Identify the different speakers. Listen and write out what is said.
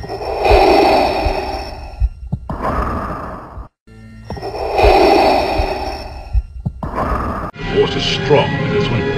Speaker 1: The force is strong in this one.